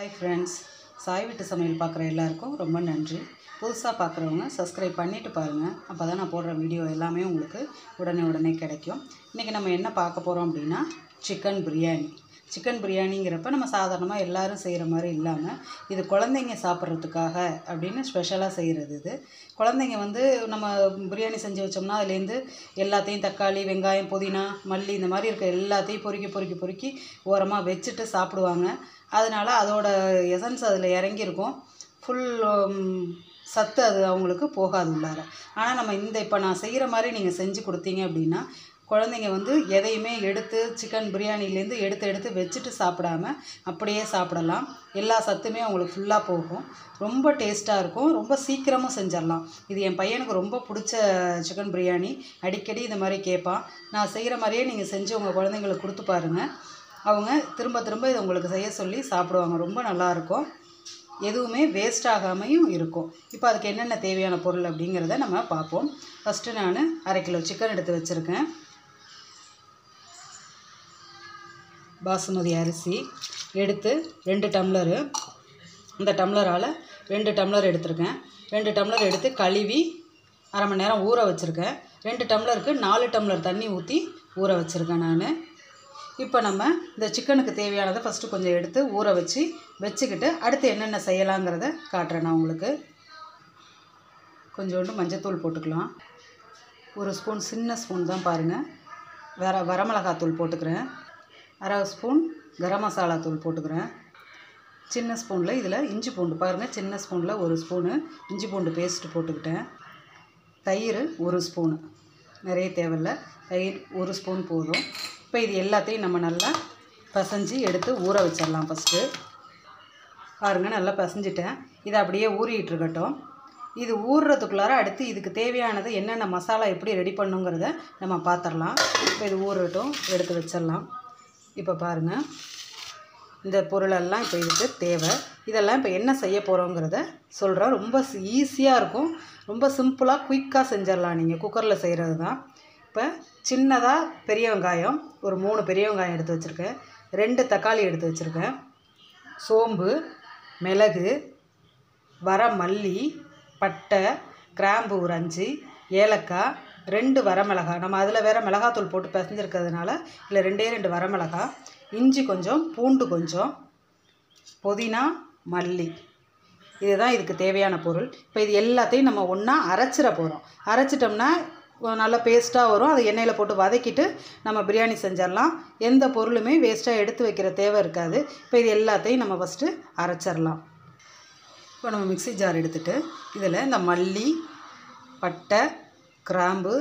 Hi friends Sai வீட்டு சமையல் பார்க்குற எல்லாருக்கும் ரொம்ப நன்றி. புதுசாக பார்க்குறவங்க சப்ஸ்கிரைப் பண்ணிவிட்டு பாருங்கள் அப்போ தான் நான் போடுற வீடியோ எல்லாமே உங்களுக்கு உடனே உடனே கிடைக்கும். இன்றைக்கி நம்ம என்ன பார்க்க போகிறோம் அப்படின்னா சிக்கன் பிரியாணி சிக்கன் பிரியாணிங்கிறப்ப நம்ம சாதாரணமாக எல்லோரும் செய்கிற மாதிரி இல்லாமல் இது குழந்தைங்க சாப்பிட்றதுக்காக அப்படின்னு ஸ்பெஷலாக செய்கிறது இது. குழந்தைங்க வந்து நம்ம பிரியாணி செஞ்சு வச்சோம்னா அதுலேருந்து எல்லாத்தையும் தக்காளி வெங்காயம் புதினா மல்லி இந்த மாதிரி இருக்க எல்லாத்தையும் பொறுக்கி பொறுக்கி பொறுக்கி ஓரமாக வச்சுட்டு சாப்பிடுவாங்க. அதனால் அதோட எசன்ஸ் அதில் இறங்கியிருக்கும். ஃபுல் சத்து அது அவங்களுக்கு போகாது உள்ளார. ஆனால் நம்ம இந்த இப்போ நான் செய்கிற மாதிரி நீங்கள் செஞ்சு கொடுத்தீங்க அப்படின்னா குழந்தைங்க வந்து எதையுமே எடுத்து சிக்கன் பிரியாணிலேருந்து எடுத்து எடுத்து வச்சுட்டு சாப்பிடாம அப்படியே சாப்பிடலாம். எல்லா சத்துமே அவங்களுக்கு ஃபுல்லாக போகும். ரொம்ப டேஸ்ட்டாக இருக்கும். ரொம்ப சீக்கிரமும் செஞ்சிடலாம். இது என் பையனுக்கு ரொம்ப பிடிச்ச சிக்கன் பிரியாணி. அடிக்கடி இந்த மாதிரி கேட்பான். நான் செய்கிற மாதிரியே நீங்கள் செஞ்சு உங்கள் குழந்தைங்களுக்கு கொடுத்து பாருங்கள் அவங்க திரும்ப திரும்ப இதை உங்களுக்கு செய்ய சொல்லி சாப்பிடுவாங்க. ரொம்ப நல்லாயிருக்கும் எதுவுமே வேஸ்ட் ஆகாமையும் இருக்கும். இப்போ அதுக்கு என்னென்ன தேவையான பொருள் அப்படிங்கிறத நம்ம பார்ப்போம். ஃபஸ்ட்டு நான் அரை கிலோ சிக்கன் எடுத்து வச்சுருக்கேன். பாசுமதி அரிசி எடுத்து ரெண்டு டம்ளரு. இந்த டம்ளரால் ரெண்டு டம்ளர் எடுத்திருக்கேன். ரெண்டு டம்ளர் எடுத்து கழுவி அரை மணி நேரம் ஊற வச்சுருக்கேன். ரெண்டு டம்ளருக்கு நாலு டம்ளர் தண்ணி ஊற்றி ஊற வச்சுருக்கேன் நான். இப்போ நம்ம இந்த சிக்கனுக்கு தேவையானதை ஃபஸ்ட்டு கொஞ்சம் எடுத்து ஊற வச்சு வச்சுக்கிட்டு அடுத்து என்னென்ன செய்யலாங்கிறத காட்டுறேன் நான் உங்களுக்கு. கொஞ்சோண்டு மஞ்சத்தூள் போட்டுக்கலாம். ஒரு ஸ்பூன் சின்ன ஸ்பூன் தான் பாருங்கள் வேற வரமிளகாத்தூள் போட்டுக்கிறேன். அரை ஸ்பூன் கரம் மசாலா தூள் போட்டுக்கிறேன். சின்ன ஸ்பூனில் இதில் இஞ்சி பூண்டு பாருங்கள் சின்ன ஸ்பூனில் ஒரு ஸ்பூனு இஞ்சி பூண்டு பேஸ்ட்டு போட்டுக்கிட்டேன். தயிர் ஒரு ஸ்பூனு. நிறைய தேவையில்ல. தயிர் ஒரு ஸ்பூன் போதும். இப்போ இது எல்லாத்தையும் நம்ம நல்லா பசைஞ்சு எடுத்து ஊற வச்சிடலாம் ஃபஸ்ட்டு பாருங்கள் நல்லா பசைஞ்சிட்டேன். இதை அப்படியே ஊறிகிட்டு இருக்கட்டும். இது ஊறுறதுக்குள்ளார அடுத்து இதுக்கு தேவையானது என்னென்ன மசாலா எப்படி ரெடி பண்ணுங்கிறத நம்ம பார்த்துடலாம் இப்போ இது ஊறட்டும் எடுத்து வச்சிடலாம். இப்போ பாருங்கள் இந்த பொருளெல்லாம் இப்போ இதுக்கு தேவை. இதெல்லாம் இப்போ என்ன செய்ய போகிறோங்கிறத சொல்கிறோம் ரொம்ப ஈஸியாக இருக்கும். ரொம்ப சிம்பிளாக குயிக்காக செஞ்சிடலாம். நீங்கள் குக்கரில் செய்கிறது தான். இப்போ சின்னதாக பெரிய வெங்காயம் ஒரு மூணு பெரிய வெங்காயம் எடுத்து வச்சுருக்கேன். ரெண்டு தக்காளி எடுத்து வச்சுருக்கேன். சோம்பு மிளகு வர மல்லி பட்டை கிராம்பு ஒரு அஞ்சு ஏலக்காய் ரெண்டு வரமிளகாய் நம்ம அதில் வேறு மிளகாத்தூள் போட்டு பிசைஞ்சிருக்கிறதுனால இல்லை ரெண்டே ரெண்டு வரமிளகாய் இஞ்சி கொஞ்சம் பூண்டு கொஞ்சம் புதினா மல்லி. இதுதான் இதுக்கு தேவையான பொருள். இப்போ இது எல்லாத்தையும் நம்ம ஒன்றா அரைச்சிட போகிறோம் அரைச்சிட்டோம்னா நல்லா பேஸ்ட்டாக வரும். அதை எண்ணெயில் போட்டு வதக்கிட்டு நம்ம பிரியாணி செஞ்சிடலாம். எந்த பொருளுமே வேஸ்ட்டாக எடுத்து வைக்கிற தேவை இருக்காது. இப்போ இது எல்லாத்தையும் நம்ம ஃபஸ்ட்டு அரைச்சிடலாம். இப்போ நம்ம மிக்ஸி ஜார் எடுத்துகிட்டு இதில் இந்த மல்லி பட்டை கிராம்பு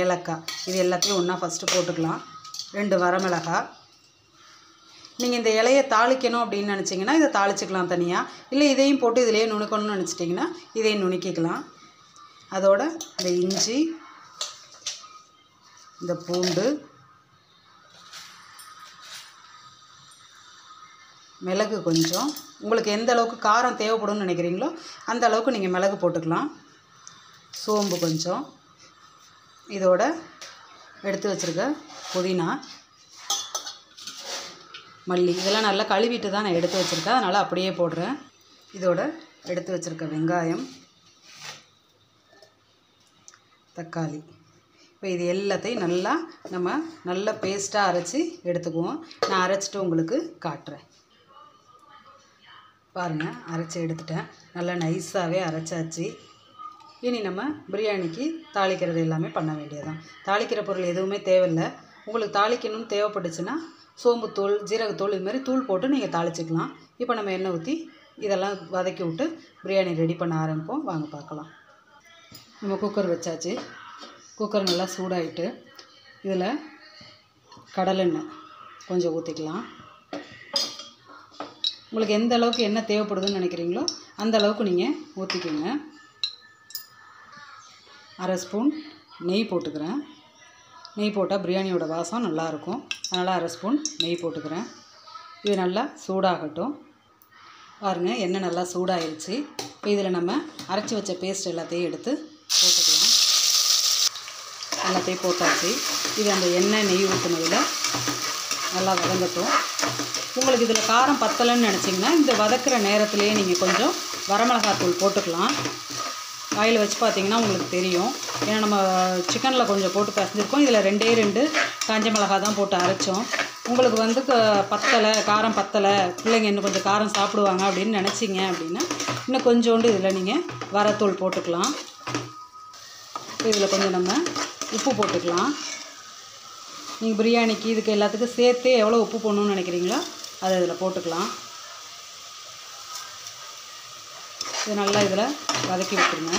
ஏலக்காய் இது எல்லாத்தையும் ஒன்றா ஃபஸ்ட்டு போட்டுக்கலாம். ரெண்டு வரமிளகாய் நீங்கள் இந்த இலையை தாளிக்கணும் அப்படின்னு நினச்சிங்கன்னா இதை தாளிச்சிக்கலாம் தனியாக இல்லை இதையும் போட்டு இதிலேயே நுணுக்கணும்னு நினச்சிட்டிங்கன்னா இதையும் நுணுக்கிக்கலாம். அதோட இந்த இஞ்சி இந்த பூண்டு மிளகு கொஞ்சம். உங்களுக்கு எந்த அளவுக்கு காரம் தேவைப்படும்னு நினைக்கிறீங்களோ அந்த அளவுக்கு நீங்கள் மிளகு போட்டுக்கலாம். சோம்பு கொஞ்சம். இதோட எடுத்து வச்சுருக்க புதினா மல்லி இதெல்லாம் நல்லா கழுவிட்டு தான் நான் எடுத்து வச்சுருக்கேன். அதனால் அப்படியே போடுறேன். இதோட எடுத்து வச்சுருக்க வெங்காயம் தக்காளி. இப்போ இது எல்லாத்தையும் நல்லா நம்ம நல்ல பேஸ்ட்டாக அரைச்சி எடுத்துக்குவோம். நான் அரைச்சிட்டு உங்களுக்கு காட்டுறேன். பாருங்கள் அரைச்சி எடுத்துட்டேன். நல்லா நைஸாகவே அரைச்சாச்சு. இனி நம்ம பிரியாணிக்கு தாளிக்கிறது எல்லாமே பண்ண வேண்டியதுதான். தாளிக்கிற பொருள் எதுவுமே தேவையில்லை. உங்களுக்கு தாளிக்கணும்னு தேவைப்பட்டுச்சுன்னா சோம்புத்தூள் ஜீரகத்தூள் இது மாதிரி தூள் போட்டு நீங்கள் தாளிச்சிக்கலாம். இப்போ நம்ம எண்ணெய் ஊற்றி இதெல்லாம் வதக்கி விட்டு பிரியாணி ரெடி பண்ண ஆரம்பிப்போம். வாங்க பார்க்கலாம். நம்ம குக்கர் வச்சாச்சு. குக்கர் நல்லா சூடாகிட்டு இதில் கடலெண்ணெய் கொஞ்சம் ஊற்றிக்கலாம். உங்களுக்கு எந்த அளவுக்கு எண்ணெய் தேவைப்படுதுன்னு நினைக்கிறீங்களோ அந்த அளவுக்கு நீங்கள் ஊற்றிக்கோங்க. அரை ஸ்பூன் நெய் போட்டுக்கிறேன். நெய் போட்டால் பிரியாணியோட வாசம் நல்லாயிருக்கும். அதனால் அரை ஸ்பூன் நெய் போட்டுக்கிறேன். இது நல்லா சூடாகட்டும். பாருங்கள் எண்ணெய் நல்லா சூடாயிருச்சு. இப்போ இதில் நம்ம அரைச்சி வச்ச பேஸ்ட் எல்லாத்தையும் எடுத்து போட்டுக்கலாம். எல்லாத்தையும் போட்டாச்சு. இது அந்த எண்ணெய் நெய் ஊற்றினதில் நல்லா வதங்கட்டும். உங்களுக்கு இதில் காரம் பத்தலைன்னு நினச்சிங்கன்னா இந்த வதக்கிற நேரத்துலேயே நீங்கள் கொஞ்சம் வரமிளகாத்தூள் போட்டுக்கலாம். வாயில் வச்சு பார்த்தீங்கன்னா உங்களுக்கு தெரியும். ஏன்னா நம்ம சிக்கனில் கொஞ்சம் போட்டு பிசைஞ்சிருக்கோம். இதில் ரெண்டே ரெண்டு காஞ்ச மிளகா தான் போட்டு அரைச்சோம். உங்களுக்கு வந்து க- பத்தலை காரம் பத்தலை பிள்ளைங்க இன்னும் கொஞ்சம் காரம் சாப்பிடுவாங்க அப்படின்னு நினச்சிங்க அப்படின்னா இன்னும் கொஞ்சோண்டு இதில் நீங்கள் வரத்தூள் போட்டுக்கலாம். இதில் கொஞ்சம் நம்ம உப்பு போட்டுக்கலாம். நீங்கள் பிரியாணிக்கு இதுக்கு எல்லாத்துக்கும் சேர்த்தே எவ்வளோ உப்பு போடணும்னு நினைக்கிறீங்களோ அதை இதில் போட்டுக்கலாம். இது நல்லா இதில் வதக்கி விட்டுருங்க.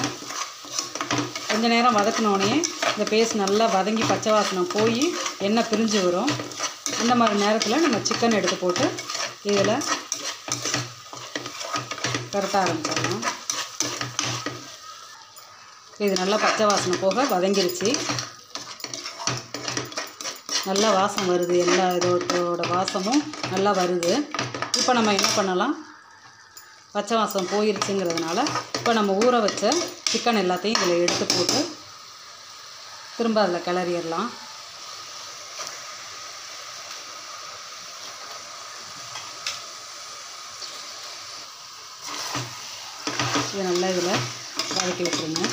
கொஞ்ச நேரம் வதக்கினோடனே இந்த பேஸ்ட் நல்லா வதங்கி பச்சை வாசனை போய் எண்ணெய் பிரிஞ்சு வரும். இந்த மாதிரி நேரத்தில் நம்ம சிக்கன் எடுத்து போட்டு இதில் கரெக்டாக ஆரம்பிச்சிடலாம். இது நல்லா பச்சை வாசனை போக வதங்கிருச்சு. நல்லா வாசம் வருது. எல்லா இதோட வாசமும் நல்லா வருது. இப்போ நம்ம என்ன பண்ணலாம்? பச்சை வாசம் போயிருச்சுங்கிறதுனால இப்போ நம்ம ஊற வச்ச சிக்கன் எல்லாத்தையும் இதில் எடுத்து போட்டு திரும்ப அதில் கிளறிடலாம். இதை நல்லா இதில் வதக்கி விட்டுருங்க.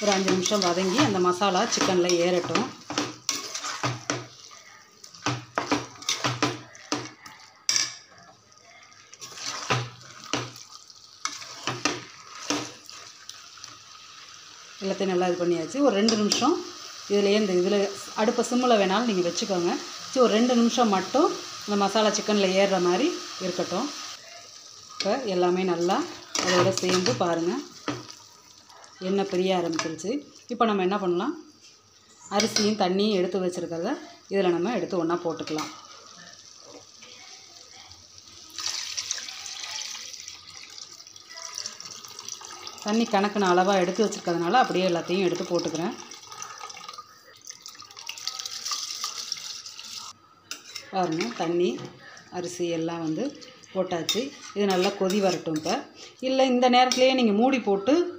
ஒரு அஞ்சு நிமிஷம் வதங்கி அந்த மசாலா சிக்கனில் ஏறட்டும். எல்லாத்தையும் நல்லா இது பண்ணியாச்சு. ஒரு ரெண்டு நிமிஷம் இதுலேயே இந்த இதில் அடுப்பை சிம்மில் வேணாலும் நீங்கள் வச்சுக்கோங்க. சரி ஒரு ரெண்டு நிமிஷம் மட்டும் இந்த மசாலா சிக்கனில் ஏறுற மாதிரி இருக்கட்டும். இப்போ எல்லாமே நல்லா அதோட சேர்ந்து பாருங்கள் எண்ணெய் பிரிய ஆரம்பிச்சிருச்சு. இப்போ நம்ம என்ன பண்ணலாம்? அரிசியும் தண்ணியும் எடுத்து வச்சுருக்கிறத இதில் நம்ம எடுத்து ஒன்றா போட்டுக்கலாம். தண்ணி கணக்குன அளவாக எடுத்து வச்சுருக்கிறதுனால அப்படியே எல்லாத்தையும் எடுத்து போட்டுக்கிறேன். பாருங்க தண்ணி அரிசி எல்லாம் வந்து போட்டாச்சு. இது நல்லா கொதி வரட்டும் இப்போ. இல்லை இந்த நேரத்துலேயே நீங்கள் மூடி போட்டு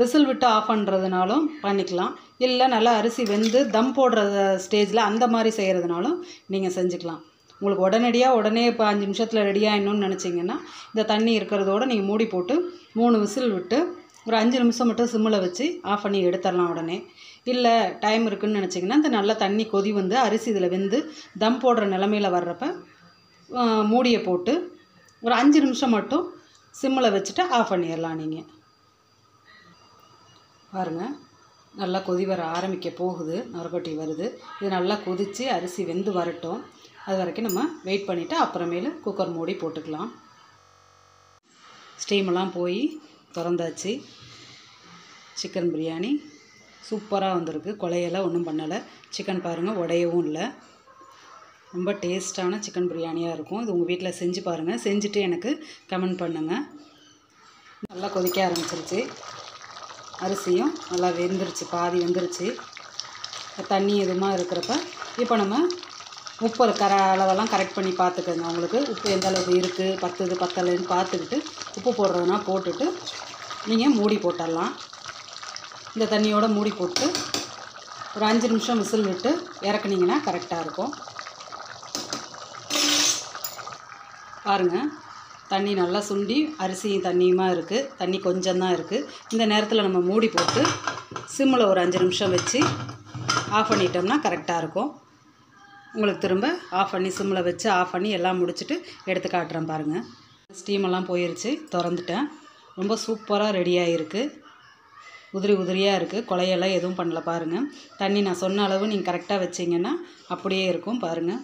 விசில் விட்டு ஆஃப் பண்ணுறதுனாலும் பண்ணிக்கலாம். இல்லை நல்லா அரிசி வெந்து தம் போடுற ஸ்டேஜில் அந்த மாதிரி செய்கிறதுனாலும் நீங்கள் செஞ்சுக்கலாம். உங்களுக்கு உடனடியாக உடனே இப்போ அஞ்சு நிமிஷத்தில் ரெடி ஆகிடணும்னு நினச்சிங்கன்னா இந்த தண்ணி இருக்கிறதோட நீங்கள் மூடி போட்டு மூணு விசில் விட்டு ஒரு அஞ்சு நிமிஷம் மட்டும் சிம்மில் வச்சு ஆஃப் பண்ணி எடுத்துடலாம் உடனே. இல்லை டைம் இருக்குன்னு நினச்சிங்கன்னா இந்த நல்லா தண்ணி கொதி வந்து அரிசி இதில் வெந்து தம் போடுற நிலமையில வர்றப்ப மூடியை போட்டு ஒரு அஞ்சு நிமிஷம் மட்டும் சிம்மில் வச்சுட்டு ஆஃப் பண்ணிடலாம் நீங்கள் பாருங்கள் நல்லா கொதி வர ஆரம்பிக்க போகுது. நொரக்கொட்டி வருது. இது நல்லா கொதித்து அரிசி வெந்து வரட்டும். அது வரைக்கும் நம்ம வெயிட் பண்ணிவிட்டு அப்புறமேலு குக்கர் மூடி போட்டுக்கலாம். ஸ்டீமெல்லாம் போய் திறந்தாச்சு. சிக்கன் பிரியாணி சூப்பராக வந்திருக்கு. கொலையெல்லாம் ஒன்றும் பண்ணலை. சிக்கன் பாருங்கள் உடையவும் இல்லை. ரொம்ப டேஸ்ட்டான சிக்கன் பிரியாணியாக இருக்கும். இது உங்கள் வீட்டில் செஞ்சு பாருங்கள் செஞ்சுட்டு எனக்கு கமெண்ட் பண்ணுங்கள் நல்லா கொதிக்க ஆரம்பிச்சிருச்சு. அரிசியும் நல்லா வெந்துருச்சு பாதி வெந்துருச்சு. தண்ணி எதுவுமா இருக்கிறப்ப இப்போ நம்ம உப்பு கர அளவெல்லாம் கரெக்ட் பண்ணி பார்த்துக்கோங்க. உங்களுக்கு உப்பு எந்த அளவுக்கு இருக்குது பத்துது பத்தலைன்னு பார்த்துக்கிட்டு உப்பு போடுறதுனா போட்டுட்டு நீங்கள் மூடி போட்டுடலாம் இந்த தண்ணியோடு மூடி போட்டு ஒரு அஞ்சு நிமிஷம் விசில் விட்டு இறக்குனீங்கன்னா கரெக்டாக இருக்கும். பாருங்கள் தண்ணி நல்லா சுண்டி அரிசியும் தண்ணியுமா இருக்குது தண்ணி கொஞ்சம்தான் இருக்குது இந்த நேரத்தில் நம்ம மூடி போட்டு சிம்மில் ஒரு அஞ்சு நிமிஷம் வச்சு ஆஃப் பண்ணிட்டோம்னா கரெக்டாக இருக்கும். உங்களுக்கு திரும்ப ஆஃப் பண்ணி சிம்மில் வச்சு ஆஃப் பண்ணி எல்லாம் முடிச்சுட்டு எடுத்து காட்டுறேன் பாருங்கள் ஸ்டீமெல்லாம் போயிருச்சு. திறந்துட்டேன். ரொம்ப சூப்பராக ரெடியாக இருக்குது உதிரி உதிரியாக இருக்குது கொலையெல்லாம் எதுவும் பண்ணல பாருங்கள் தண்ணி நான் சொன்ன அளவு நீங்கள் கரெக்டாக வச்சிங்கன்னா அப்படியே இருக்கும் பாருங்கள்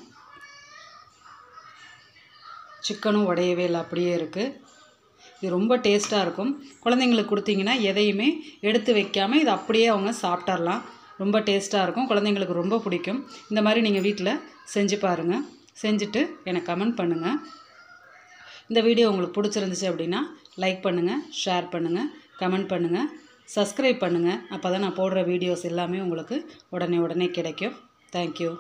சிக்கனும் உடையவே இல்லை அப்படியே இருக்குது இது ரொம்ப டேஸ்ட்டாக இருக்கும். குழந்தைங்களுக்கு கொடுத்தீங்கன்னா எதையுமே எடுத்து வைக்காமல் இது அப்படியே அவங்க சாப்பிட்றலாம் ரொம்ப டேஸ்ட்டாக இருக்கும். குழந்தைங்களுக்கு ரொம்ப பிடிக்கும். இந்த மாதிரி நீங்கள் வீட்டில் செஞ்சு பாருங்கள் செஞ்சுட்டு எனக்கு கமெண்ட் பண்ணுங்கள் இந்த வீடியோ உங்களுக்கு பிடிச்சிருந்துச்சு அப்படின்னா லைக் பண்ணுங்கள் ஷேர் பண்ணுங்கள் கமெண்ட் பண்ணுங்கள் சப்ஸ்கிரைப் பண்ணுங்கள் அப்போ தான் நான் போடுற வீடியோஸ் எல்லாமே உங்களுக்கு உடனே உடனே கிடைக்கும். தேங்க்யூ